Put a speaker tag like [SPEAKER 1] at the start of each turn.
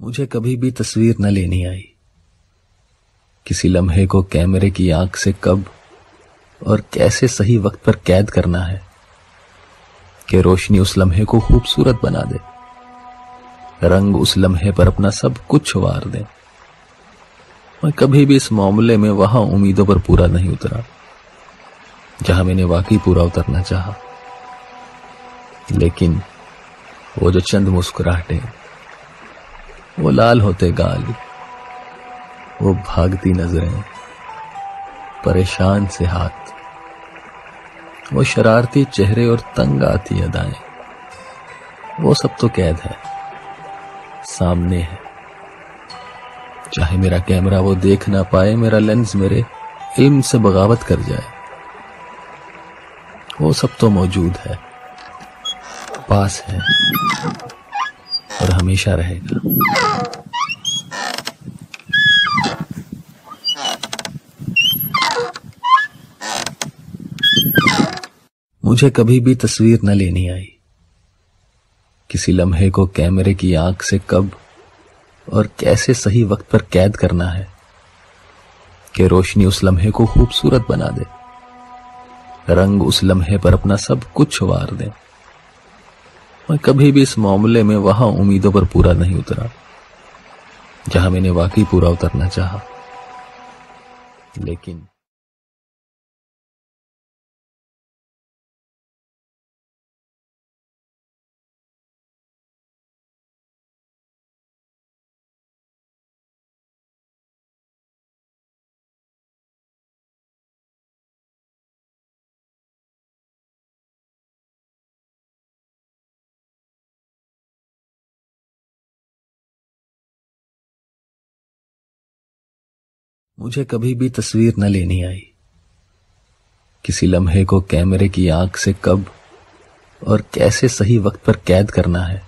[SPEAKER 1] मुझे कभी भी तस्वीर न लेनी आई। किसी लम्हे को कैमरे की आँख से कब और कैसे सही वक्त पर कैद करना है कि रोशनी उस लम्हे को खूबसूरत बना दे, रंग उस लम्हे पर अपना सब कुछ वार दे। मैं कभी भी इस मामले में वहाँ उम्मीदों पर पूरा नहीं उतरा, जहाँ मैंने वाकई पूरा उतरना चाहा। लेकिन वो जो चंद मुस्कुराहटें वो लाल होते गाल, वो भागती नज़रें, परेशान से हाथ, वो शरारती चेहरे और तंग आती अदाएँ। वो सब तो कैद है, सामने है। चाहे मेरा कैमरा वो देख ना पाए, मेरा लेंस मेरे इल्म से बगावत कर जाए। वो सब तो मौजूद है, पास है। और हमेशा रहेगा। मुझे कभी भी तस्वीर न लेनी आई। किसी लम्हे को कैमरे की आँख से कब और कैसे सही वक्त पर कैद करना है कि रोशनी उस लम्हे को खूबसूरत बना दे। रंग उस लम्हे पर अपना सब कुछ वार दे। मैं कभी भी इस मामले में वहाँ उम्मीदों पर पूरा नहीं उतरा, जहाँ मैंने वाकई पूरा उतरना चाहा। लेकिन मुझे कभी भी तस्वीर न लेनी आई। किसी लम्हे को कैमरे की आँख से कब और कैसे सही वक्त पर कैद करना है।